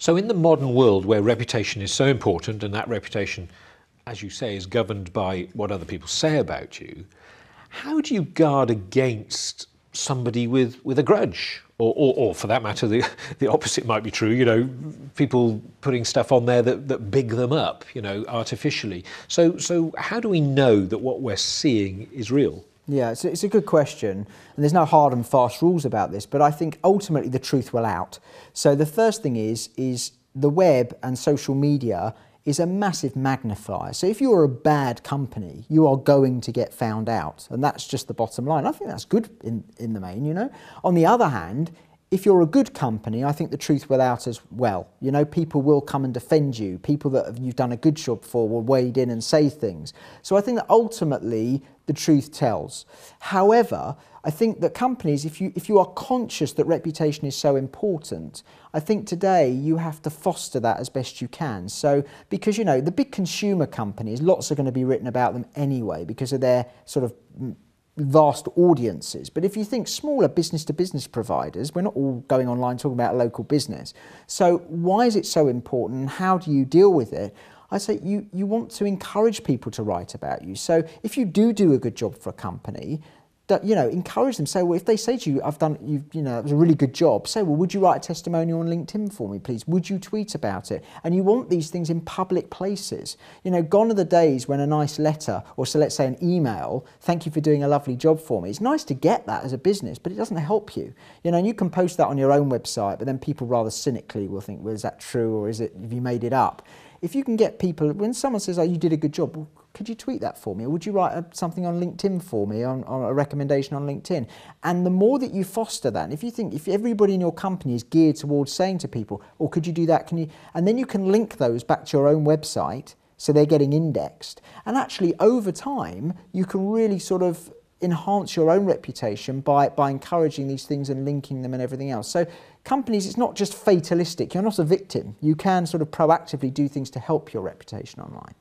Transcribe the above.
So, in the modern world where reputation is so important, and that reputation, as you say, is governed by what other people say about you, how do you guard against somebody with, with a grudge? Or, or, or, for that matter, the, the opposite might be true, you know, people putting stuff on there that, that big them up, you know, artificially. So, so, how do we know that what we're seeing is real? Yeah, it's it's a good question, and there's no hard and fast rules about this, but I think ultimately the truth will out. So the first thing is is the web and social media is a massive magnifier. So if you're a bad company, you are going to get found out, and that's just the bottom line. I think that's good in, in the main, you know. On the other hand, if you're a good company, I think the truth will out as well. You know, people will come and defend you. People that you've done a good job for will wade in and say things. So I think that ultimately the truth tells. However, I think that companies, if you, if you are conscious that reputation is so important, I think today you have to foster that as best you can. So, because, you know, the big consumer companies, lots are going to be written about them anyway because of their sort of vast audiences. But if you think smaller business to business providers, we're not all going online talking about local business. So why is it so important? And how do you deal with it? I say you, you want to encourage people to write about you. So if you do do a good job for a company, you know, encourage them. Say, well, if they say to you, I've done, you, you know, it was a really good job, say, well, would you write a testimonial on LinkedIn for me, please? Would you tweet about it? And you want these things in public places. You know, gone are the days when a nice letter, or so let's say an email, thank you for doing a lovely job for me. It's nice to get that as a business, but it doesn't help you. You know, and you can post that on your own website, but then people rather cynically will think, well, is that true, or is it, have you made it up? If you can get people, when someone says, oh, you did a good job, well, could you tweet that for me? Or would you write a, something on LinkedIn for me, on, on, a recommendation on LinkedIn? And the more that you foster that, if you think, if everybody in your company is geared towards saying to people, or oh, could you do that? Can you? And then you can link those back to your own website so they're getting indexed. And actually, over time, you can really sort of enhance your own reputation by, by encouraging these things and linking them and everything else. So companies, it's not just fatalistic. You're not a victim. You can sort of proactively do things to help your reputation online.